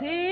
Sí,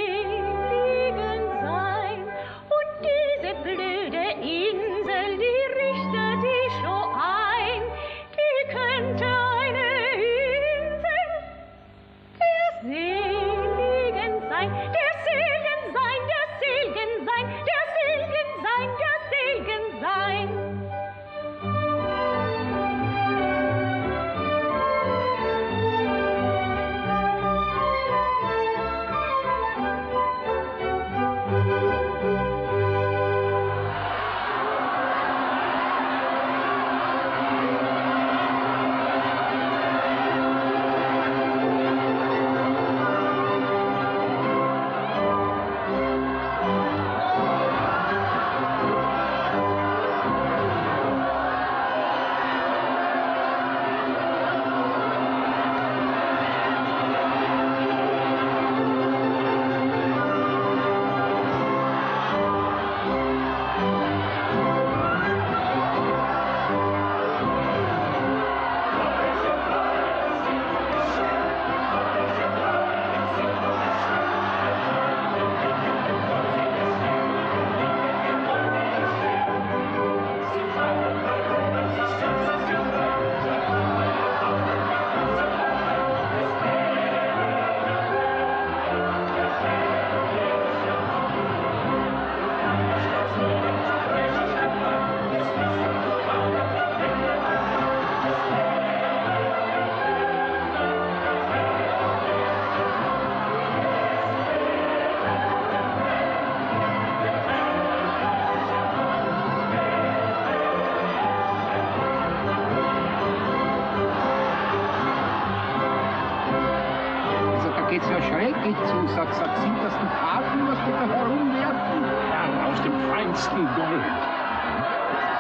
da geht's ja schrecklich zu. Sag, sag, sind das die Karten, was du da herumwerfen? Ja, aus dem feinsten Gold.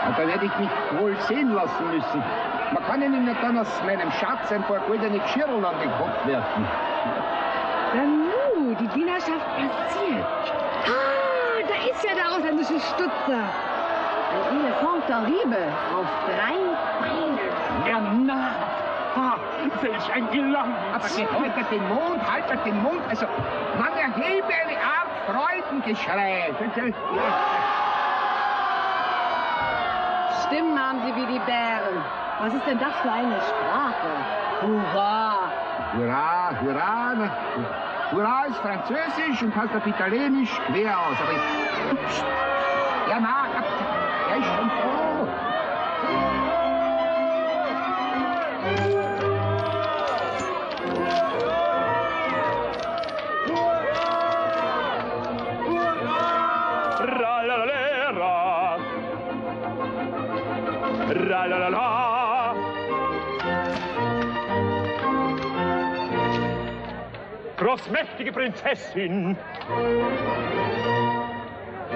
Ja, da werde ich mich wohl sehen lassen müssen. Man kann ihnen nicht dann aus meinem Schatz ein paar goldene Geschirrl an den Kopf werfen. Nanu, die Dienerschaft passiert. Ah, da ist ja der ausländische Stutzer. Ein Elefant der auf drei Beinen. Ja, na. Welch ein Gelang. Aber gehaltet den Mund, haltet den Mund. Also, man erhebe eine Art Freudengeschrei. Stimmen haben sie wie die Bären. Was ist denn das für eine Sprache? Hurra! Hurra, hurra. Hurra ist Französisch und heißt auf Italienisch quer aus. Aber ich, ja, na, la la ra. Ra la la la. Großmächtige Prinzessin,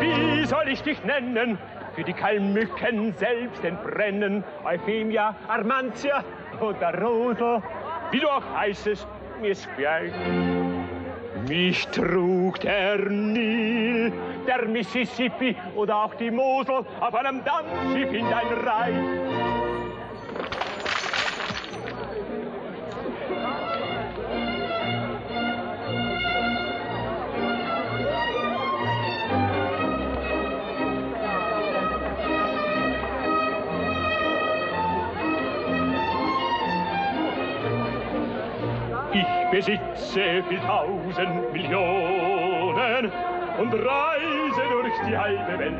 wie soll ich dich nennen? Für die Kalmücken selbst entbrennen. Euphemia, Armantia oder Rosel, wie du auch heißest, mir's gleich. Mich trug der Nil, der Mississippi oder auch die Mosel auf einem Dampfschiff in dein Reich. Ich besitze viel tausend Millionen und reise durch die halbe Welt.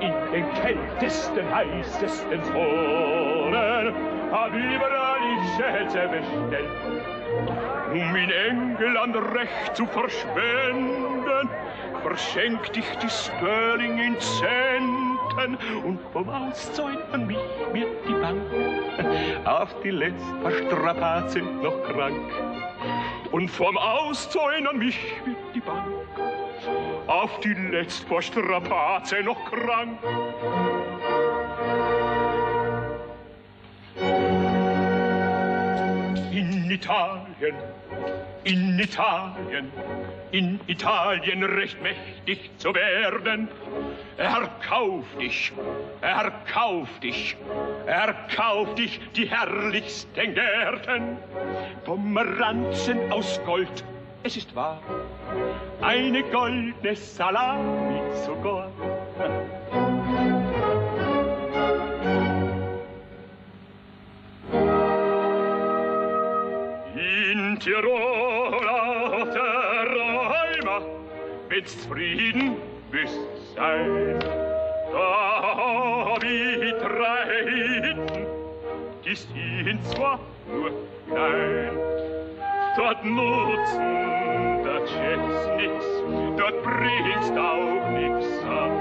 In den kältesten, heißesten Zonen hab überall ich Schätze bestellt. Um in England recht zu verschwenden, verschenkt ich die Sterling in Centen und vom Auszäun an mich wird die Bank auf die letzte Strapaze noch krank. Und vom Auszäun an mich wird die Bank auf die letzte Strapaze noch krank. In Italien, in Italien, in Italien recht mächtig zu werden. Erkauf dich, erkauf dich, erkauf dich die herrlichsten Gärten. Pomeranzen aus Gold es ist wahr, eine goldene Salami sogar. In Tirol auf der wenn's Frieden müsst sein, da drei Hitten, die sind zwar nur klein, dort nutzen der Chefs nix, dort bringst auch nix an.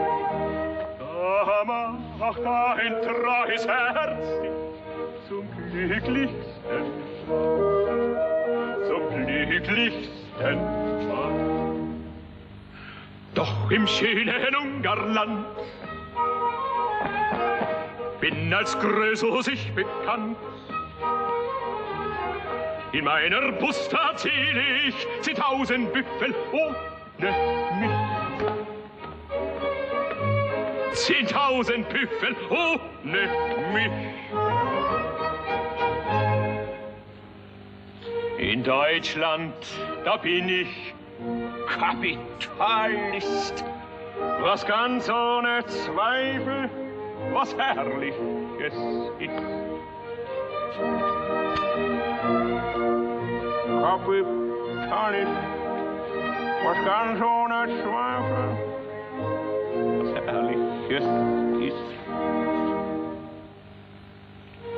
Da macht ein treues Herz zum glücklichsten, zum glücklichsten Mann. Doch im schönen Ungarland bin als Größus ich bekannt. In meiner Brust erzähle ich zehntausend Büffel ohne mich. Zehntausend Büffel ohne mich. In Deutschland, da bin ich Kapitalist. Was ganz ohne Zweifel, was Herrliches ist. Kapitalist, was ganz ohne Zweifel, was Herrliches ist.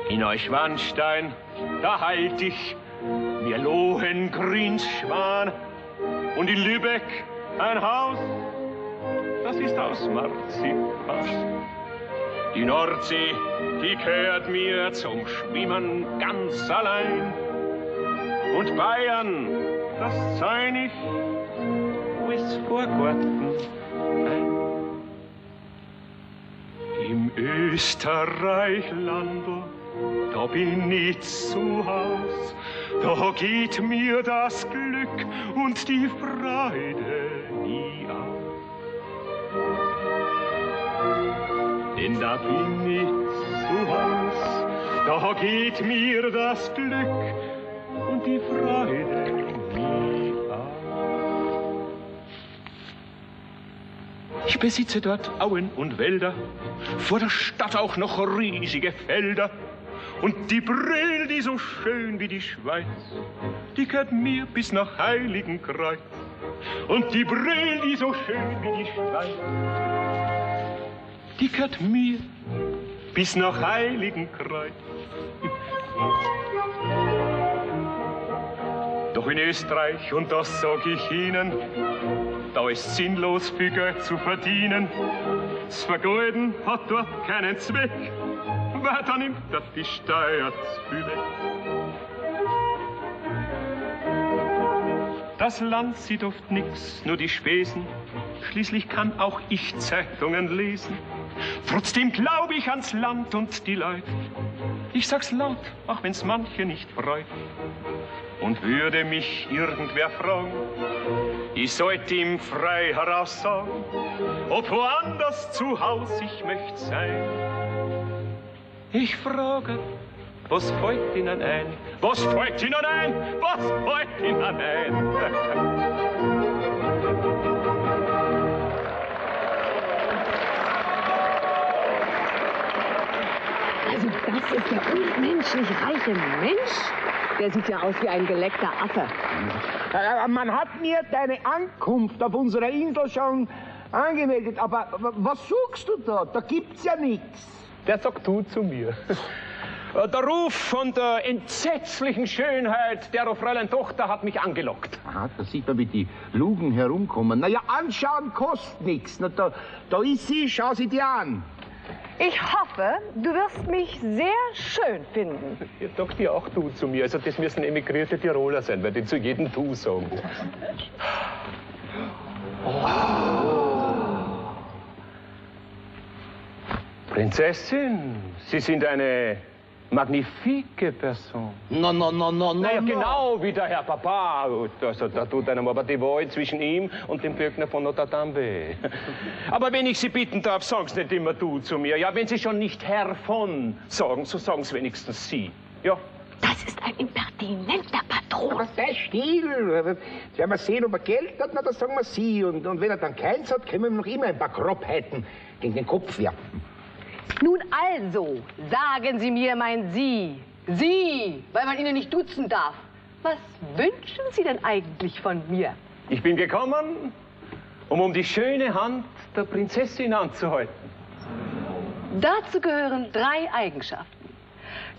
In Neuschwanstein, da halt ich mir Lohengrins Schwan und in Lübeck ein Haus, das ist aus Marzipan. Die Nordsee, die gehört mir zum Schwimmen ganz allein. Und Bayern, das sein ich bis Vorgarten ein. Im Österreichlandl, da bin ich zu Haus, da geht mir das Glück und die Freude nie aus. Denn da bin ich zu Haus, da geht mir das Glück und die Freude nie aus. Ich besitze dort Auen und Wälder, vor der Stadt auch noch riesige Felder. Und die Brill, die so schön wie die Schweiz, die gehört mir bis nach Heiligenkreuz. Und die Brill, die so schön wie die Schweiz, die gehört mir bis nach Heiligenkreuz. Doch in Österreich, und das sag ich Ihnen, da ist sinnlos viel Geld zu verdienen. Das Vergeuden hat dort keinen Zweck, da nimmt das die weg. Das Land sieht oft nix, nur die Spesen. Schließlich kann auch ich Zeitungen lesen. Trotzdem glaube ich ans Land und die Leute. Ich sag's laut, auch wenn's manche nicht freut. Und würde mich irgendwer fragen, ich sollte ihm frei heraus sagen, ob woanders zu Haus ich möchte sein. Ich frage, was fällt Ihnen ein? Was fällt Ihnen ein? Was fällt Ihnen ein? Also das ist der unmenschlich reiche Mensch. Der sieht ja aus wie ein geleckter Affe. Äh, Man hat mir deine Ankunft auf unserer Insel schon angemeldet, aber was suchst du da? Da gibt's ja nichts. Der sagt du zu mir. Äh, Der Ruf von der entsetzlichen Schönheit der Fräulein Tochter hat mich angelockt. Aha, da sieht man, wie die Lugen herumkommen. Na ja, anschauen kostet nichts. Na, da, da ist sie, schau sie dir an. Ich hoffe, du wirst mich sehr schön finden. Ihr sagt ja auch du zu mir. Also das müssen emigrierte Tiroler sein, weil die zu jedem du sagen. Prinzessin, Sie sind eine magnifique Person. No, no, no, no, no. Naja, no. genau wie der Herr Papa. Also, da tut einem aber die Wahl zwischen ihm und dem Bürgner von Notre Dame weh. Aber wenn ich Sie bitten darf, sagen Sie nicht immer du zu mir. Ja, wenn Sie schon nicht Herr von sagen, so sagen Sie wenigstens Sie. Ja, Das ist ein impertinenter Patron. Was der Stil? Werden wir sehen, ob er Geld hat, na, das sagen wir Sie. Und, und wenn er dann keins hat, können wir ihm noch immer ein paar Grobheiten gegen den Kopf werfen. Nun also, sagen Sie mir mein Sie. Sie, weil man Ihnen nicht duzen darf. Was wünschen Sie denn eigentlich von mir? Ich bin gekommen, um um die schöne Hand der Prinzessin anzuhalten. Dazu gehören drei Eigenschaften.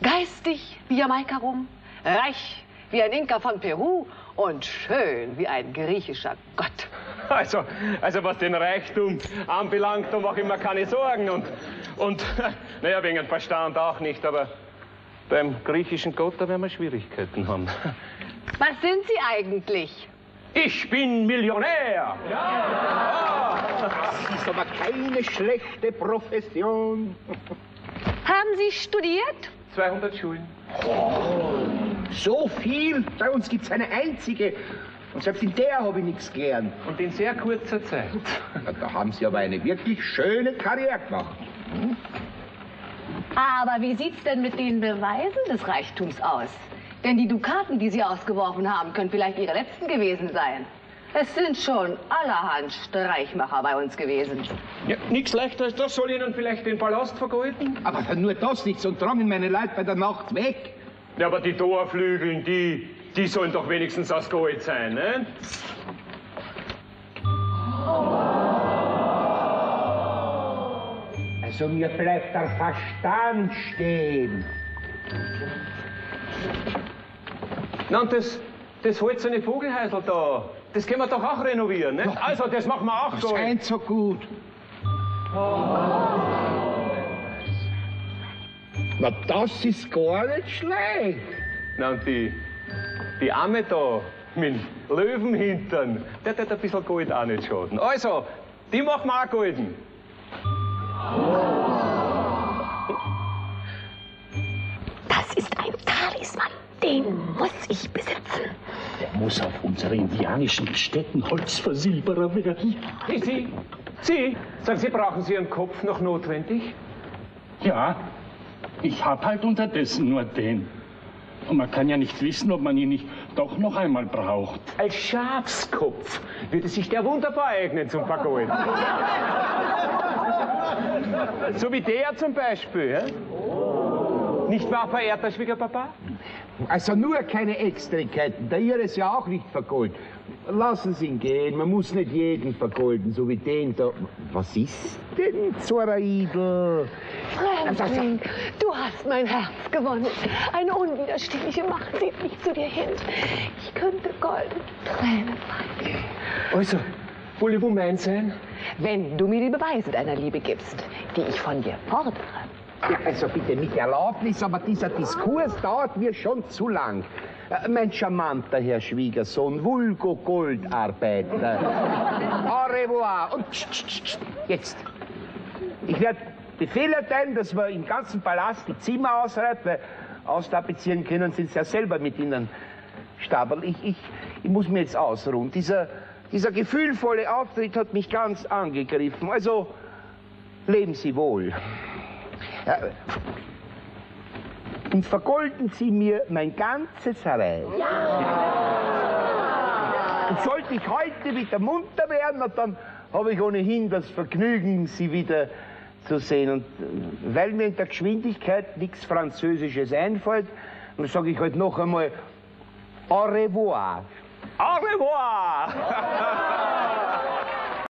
Geistig wie Jamaika rum, reich wie ein Inka von Peru und schön wie ein griechischer Gott. Also, also was den Reichtum anbelangt, da mache ich mir keine Sorgen. Und, und naja, wegen Verstand auch nicht, aber beim griechischen Gott, da werden wir Schwierigkeiten haben. Was sind Sie eigentlich? Ich bin Millionär! Das ist aber keine schlechte Profession. Haben Sie studiert? 200 Schulen. So viel? Bei uns gibt's eine einzige. Und selbst in der habe ich nichts gelernt. Und in sehr kurzer Zeit. Da haben Sie aber eine wirklich schöne Karriere gemacht. Aber wie sieht's denn mit den Beweisen des Reichtums aus? Denn die Dukaten, die Sie ausgeworfen haben, können vielleicht Ihre letzten gewesen sein. Es sind schon allerhand Streichmacher bei uns gewesen. Ja, nichts leichter als das. Soll Ihnen vielleicht den Palast vergolden? Aber nur das nicht, sonst drangen meine Leute bei der Nacht weg. Ja, aber die Torflügeln, die, die sollen doch wenigstens aus Gold sein, ne? Also mir bleibt der Verstand stehen. Na, und das, das hölzerne Vogelhäusl da, das können wir doch auch renovieren, ne? Also, das machen wir auch Das Gold. scheint so gut. Na, das ist gar nicht schlecht. Na, und die, die Arme da, mit dem Löwenhintern, der tut ein bisschen Gold auch nicht schaden. Also, die machen wir auch golden. Das ist ein Talisman. Den muss ich besitzen. Der muss auf unsere indianischen Städten Holzversilberer werden. Sie, Sie, Sie, sagen Sie, brauchen Sie Ihren Kopf noch notwendig? Ja, ich hab halt unterdessen nur den. Und man kann ja nicht wissen, ob man ihn nicht doch noch einmal braucht. Als Schafskopf würde sich der wunderbar eignen zum Vergolden. so wie der zum Beispiel, ja? Nicht wahr, verehrter Schwiegerpapa? Also nur keine Extrigkeiten. Der Ihre ist ja auch nicht vergolden. Lassen Sie ihn gehen. Man muss nicht jeden vergolden, so wie den da. Was ist denn, Zoraidel? Fremdling, du hast mein Herz gewonnen. Eine unwiderstehliche Macht zieht mich zu dir hin. Ich könnte goldene Tränen weinen. Also, wolle wo mein sein? Wenn du mir die Beweise deiner Liebe gibst, die ich von dir fordere. Ja, also bitte mit Erlaubnis, aber dieser Diskurs dauert mir schon zu lang. Äh, Mein charmanter Herr Schwiegersohn, Vulgo Goldarbeiter. Au revoir. Und tsch, tsch, tsch, jetzt. Ich werde Befehl erteilen, dass wir im ganzen Palast die Zimmer ausreibt, weil austapezieren können Sie es ja selber mit Ihnen. Stabel, ich, ich, ich muss mir jetzt ausruhen. Dieser, dieser gefühlvolle Auftritt hat mich ganz angegriffen. Also, leben Sie wohl. Ja, und vergolden Sie mir mein ganzes Reich. Und sollte ich heute wieder munter werden, dann habe ich ohnehin das Vergnügen, Sie wieder zu sehen. Und äh, weil mir in der Geschwindigkeit nichts Französisches einfällt, dann sage ich heute noch einmal Au revoir. 好舒服啊。